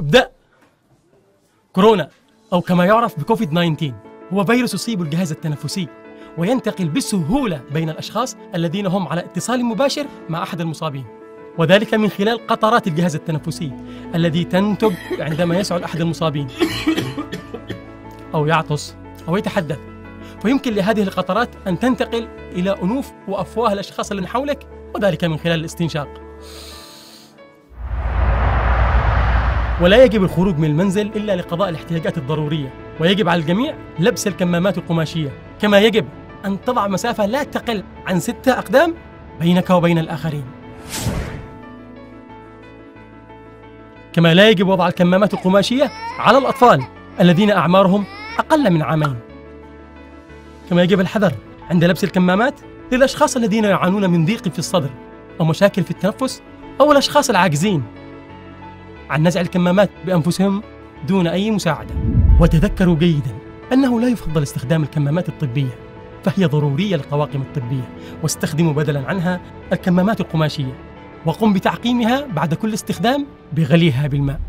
ابدأ. كورونا أو كما يعرف بكوفيد 19 هو فيروس يصيب الجهاز التنفسي وينتقل بسهولة بين الأشخاص الذين هم على اتصال مباشر مع أحد المصابين. وذلك من خلال قطرات الجهاز التنفسي الذي تنتج عندما يسعل أحد المصابين أو يعطس أو يتحدث. فيمكن لهذه القطرات أن تنتقل إلى أنوف وأفواه الأشخاص الذين حولك وذلك من خلال الاستنشاق. ولا يجب الخروج من المنزل إلا لقضاء الاحتياجات الضرورية ويجب على الجميع لبس الكمامات القماشية. كما يجب أن تضع مسافة لا تقل عن ستة أقدام بينك وبين الآخرين. كما لا يجب وضع الكمامات القماشية على الأطفال الذين أعمارهم أقل من عامين. كما يجب الحذر عند لبس الكمامات للأشخاص الذين يعانون من ضيق في الصدر أو مشاكل في التنفس أو الأشخاص العاجزين. عن نزع الكمامات بأنفسهم دون أي مساعدة. وتذكروا جيدا أنه لا يفضل استخدام الكمامات الطبية فهي ضرورية للطواقم الطبية. واستخدموا بدلا عنها الكمامات القماشية وقم بتعقيمها بعد كل استخدام بغليها بالماء.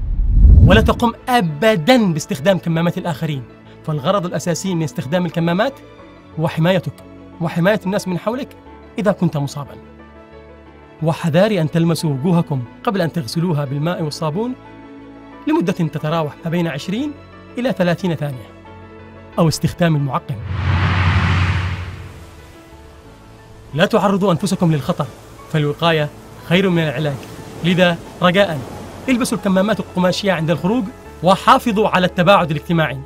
ولا تقم أبدا باستخدام كمامات الآخرين فالغرض الأساسي من استخدام الكمامات هو حمايتك وحماية الناس من حولك إذا كنت مصابا. وحذاري أن تلمسوا وجوهكم قبل أن تغسلوها بالماء والصابون لمدة تتراوح ما بين 20 إلى 30 ثانية أو استخدام المعقم. لا تعرضوا أنفسكم للخطر فالوقاية خير من العلاج. لذا رجاء البسوا الكمامات القماشية عند الخروج وحافظوا على التباعد الاجتماعي.